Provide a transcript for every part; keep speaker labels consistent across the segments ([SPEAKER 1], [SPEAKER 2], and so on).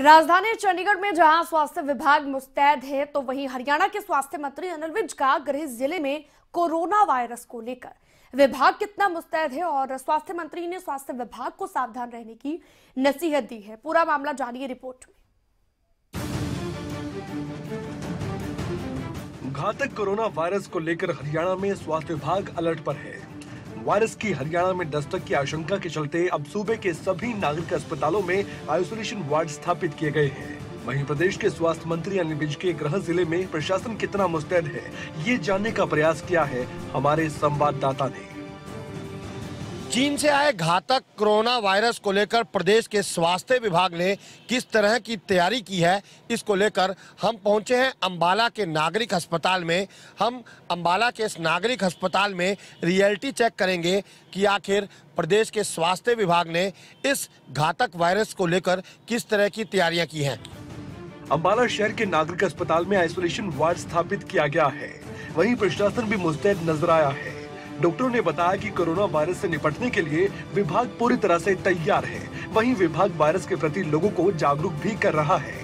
[SPEAKER 1] राजधानी चंडीगढ़ में जहाँ स्वास्थ्य विभाग मुस्तैद है तो वहीं हरियाणा के स्वास्थ्य मंत्री अनिल विज का गृह ज़िले में कोरोना वायरस को लेकर। विभाग कितना मुस्तैद है और स्वास्थ्य मंत्री ने स्वास्थ्य विभाग को सावधान रहने की नसीहत दी है। पूरा मामला जानिए रिपोर्ट में।
[SPEAKER 2] घातक कोरोना वायरस को लेकर हरियाणा में स्वास्थ्य विभाग अलर्ट पर है। वायरस की हरियाणा में दस्तक की आशंका के चलते अब सूबे के सभी नागरिक अस्पतालों में आइसोलेशन वार्ड स्थापित किए गए हैं। वहीं प्रदेश के स्वास्थ्य मंत्री अनिल विज के गृह ज़िले में प्रशासन कितना मुस्तैद है, ये जानने का प्रयास किया है हमारे संवाददाता ने।
[SPEAKER 3] चीन से आए घातक कोरोना वायरस को लेकर प्रदेश के स्वास्थ्य विभाग ने किस तरह की तैयारी की है, इसको लेकर हम पहुँचे हैं अंबाला के नागरिक अस्पताल में। हम अंबाला के इस नागरिक अस्पताल में रियलिटी चेक करेंगे कि आखिर प्रदेश के स्वास्थ्य विभाग ने इस घातक वायरस को लेकर किस तरह की तैयारियाँ की हैं।
[SPEAKER 2] अम्बाला शहर के नागरिक अस्पताल में आइसोलेशन वार्ड स्थापित किया गया है। वहीं प्रशासन भी मुस्तैद नज़र आया है। डॉक्टरों ने बताया कि कोरोना वायरस से निपटने के लिए विभाग पूरी तरह से तैयार है। वहीं विभाग वायरस के प्रति लोगों को जागरूक भी कर रहा है।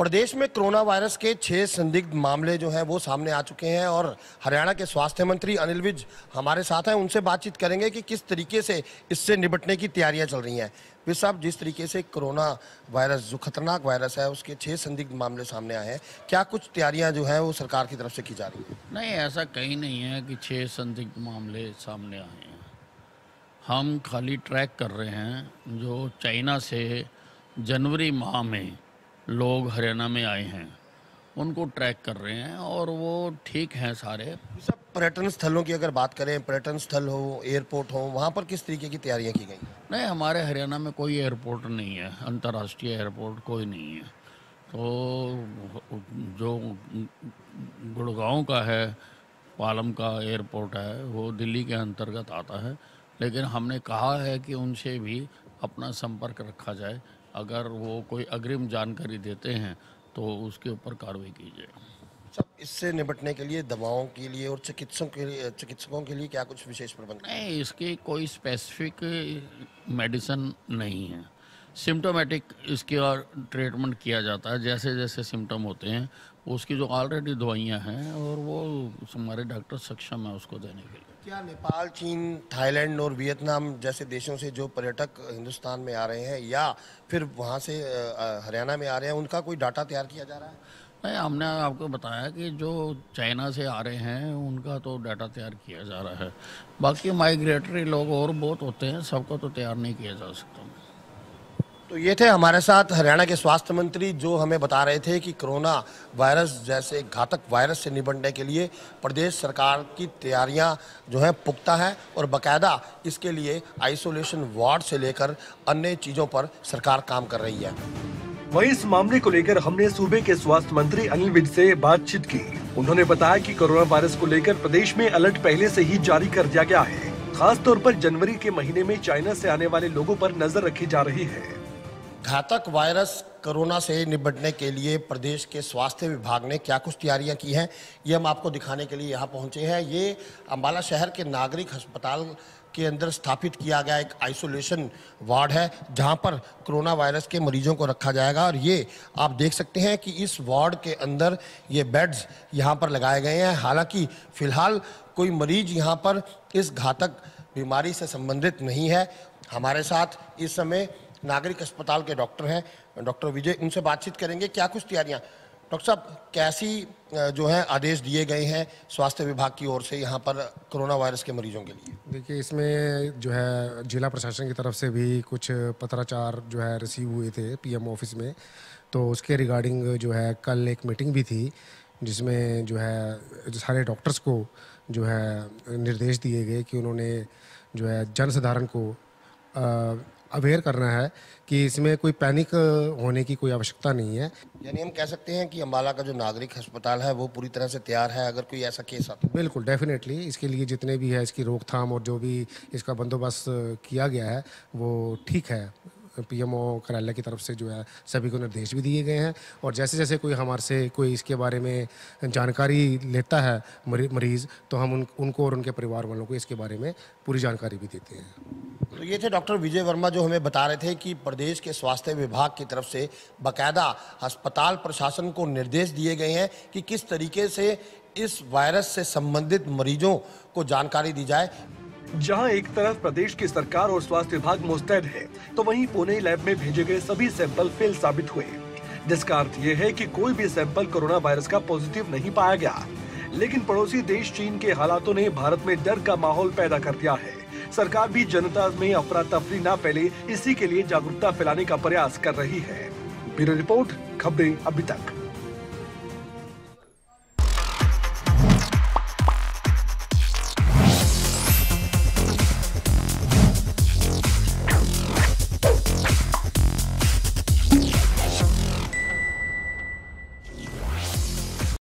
[SPEAKER 3] प्रदेश में कोरोना वायरस के छह संदिग्ध मामले जो हैं वो सामने आ चुके हैं और हरियाणा के स्वास्थ्य मंत्री अनिल विज हमारे साथ हैं। उनसे बातचीत करेंगे कि किस तरीके से इससे निपटने की तैयारियाँ चल रही हैं। विज साहब, जिस तरीके से कोरोना वायरस जो खतरनाक वायरस है, उसके छह संदिग्ध मामले सामने आए हैं, क्या कुछ तैयारियाँ जो हैं वो सरकार की तरफ़ से की जा रही हैं?
[SPEAKER 4] नहीं, ऐसा कहीं नहीं है कि छः संदिग्ध मामले सामने आए हैं। हम खाली ट्रैक कर रहे हैं जो चाइना से जनवरी माह में लोग हरियाणा में आए हैं उनको ट्रैक कर रहे हैं और वो ठीक हैं सारे।
[SPEAKER 3] सब पर्यटन स्थलों की अगर बात करें पर्यटन स्थल हो एयरपोर्ट हो वहाँ पर किस तरीके की तैयारियाँ की गई?
[SPEAKER 4] नहीं हमारे हरियाणा में कोई एयरपोर्ट नहीं है अंतर्राष्ट्रीय एयरपोर्ट कोई नहीं है। तो जो गुड़गांव का है पालम का एयरपोर्ट है वो दिल्ली के अंतर्गत आता है लेकिन हमने कहा है कि उनसे भी अपना संपर्क रखा जाए अगर वो कोई अग्रिम जानकारी देते हैं तो उसके ऊपर कार्रवाई की जाए
[SPEAKER 3] सब इससे निपटने के लिए दवाओं के लिए और चिकित्सकों के लिए चिकित्सकों के लिए क्या कुछ विशेष प्रबंध?
[SPEAKER 4] नहीं इसकी कोई स्पेसिफिक मेडिसिन नहीं है। सिम्टोमेटिक और ट्रीटमेंट किया जाता है। जैसे जैसे सिम्टम होते हैं उसकी जो ऑलरेडी दवाइयाँ हैं और वो हमारे डॉक्टर सक्षम है उसको देने के लिए।
[SPEAKER 3] क्या नेपाल चीन थाईलैंड और वियतनाम जैसे देशों से जो पर्यटक हिंदुस्तान में आ रहे हैं या फिर वहाँ से हरियाणा में आ रहे हैं उनका कोई डाटा तैयार किया जा रहा है?
[SPEAKER 4] नहीं हमने आपको बताया कि जो चाइना से आ रहे हैं उनका तो डाटा तैयार किया जा रहा है। बाकी माइग्रेटरी लोग और बहुत होते हैं सबको तो तैयार नहीं किया जा सकता।
[SPEAKER 3] तो ये थे हमारे साथ हरियाणा के स्वास्थ्य मंत्री जो हमें बता रहे थे कि कोरोना वायरस जैसे घातक वायरस से निपटने के लिए प्रदेश सरकार की तैयारियाँ जो हैं पुख्ता है और बकायदा इसके लिए आइसोलेशन वार्ड से लेकर अन्य चीज़ों पर सरकार काम कर रही है।
[SPEAKER 2] वहीं इस मामले को लेकर हमने सूबे के स्वास्थ्य मंत्री अनिल विज से बातचीत की। उन्होंने बताया कि कोरोना वायरस को लेकर प्रदेश में अलर्ट पहले से ही जारी कर दिया गया है। खास तौर पर जनवरी के महीने में चाइना से आने वाले लोगों पर नज़र रखी जा रही है।
[SPEAKER 3] घातक वायरस कोरोना से निपटने के लिए प्रदेश के स्वास्थ्य विभाग ने क्या कुछ तैयारियाँ की हैं, ये हम आपको दिखाने के लिए यहाँ पहुँचे हैं। ये अम्बाला शहर के नागरिक अस्पताल के अंदर स्थापित किया गया एक आइसोलेशन वार्ड है, जहाँ पर कोरोना वायरस के मरीजों को रखा जाएगा। और ये आप देख सकते हैं कि इस वार्ड के अंदर ये बेड्स यहाँ पर लगाए गए हैं। हालाँकि फ़िलहाल कोई मरीज़ यहाँ पर इस घातक बीमारी से संबंधित नहीं है। हमारे साथ इस समय नागरिक अस्पताल के डॉक्टर हैं, डॉक्टर विजय, उनसे बातचीत करेंगे। क्या कुछ तैयारियाँ? डॉक्टर साहब, कैसी जो है आदेश दिए गए हैं स्वास्थ्य विभाग की ओर से यहाँ पर कोरोना वायरस के मरीजों के लिए?
[SPEAKER 5] देखिए, इसमें जो है जिला प्रशासन की तरफ़ से भी कुछ पत्राचार जो है रिसीव हुए थे पीएम ऑफ़िस में। तो उसके रिगार्डिंग जो है कल एक मीटिंग भी थी, जिसमें जो है सारे डॉक्टर्स को जो है निर्देश दिए गए कि उन्होंने जो है जन साधारण को अवेयर करना है कि इसमें कोई पैनिक होने की कोई आवश्यकता नहीं है।
[SPEAKER 3] यानी हम कह सकते हैं कि अम्बाला का जो नागरिक अस्पताल है वो पूरी तरह से तैयार है अगर कोई ऐसा केस आता है।
[SPEAKER 5] बिल्कुल डेफिनेटली इसके लिए जितने भी है इसकी रोकथाम और जो भी इसका बंदोबस्त किया गया है वो ठीक है। पीएमओ कार्यालय की तरफ़ से जो है सभी को निर्देश भी दिए गए हैं और जैसे जैसे कोई हमारे से कोई इसके बारे में जानकारी लेता है मरीज़ तो हम उन उनको और उनके परिवार वालों को इसके बारे में पूरी जानकारी भी देते हैं।
[SPEAKER 3] तो ये थे डॉक्टर विजय वर्मा जो हमें बता रहे थे कि प्रदेश के स्वास्थ्य विभाग की तरफ़ से बकायदा अस्पताल प्रशासन को निर्देश दिए गए हैं कि किस तरीके से इस वायरस से संबंधित मरीजों को जानकारी दी जाए।
[SPEAKER 2] जहाँ एक तरफ़ प्रदेश की सरकार और स्वास्थ्य विभाग मुस्तैद है तो वहीं पुणे लैब में भेजे गए सभी सैंपल फेल साबित हुए। जिसका अर्थ ये है कि कोई भी सैंपल कोरोना वायरस का पॉजिटिव नहीं पाया गया। लेकिन पड़ोसी देश चीन के हालातों ने भारत में डर का माहौल पैदा कर दिया है। सरकार भी जनता में अफरा तफरी न फैले, इसी के लिए जागरूकता फैलाने का प्रयास कर रही है। ब्यूरो रिपोर्ट, खबरें अभी तक।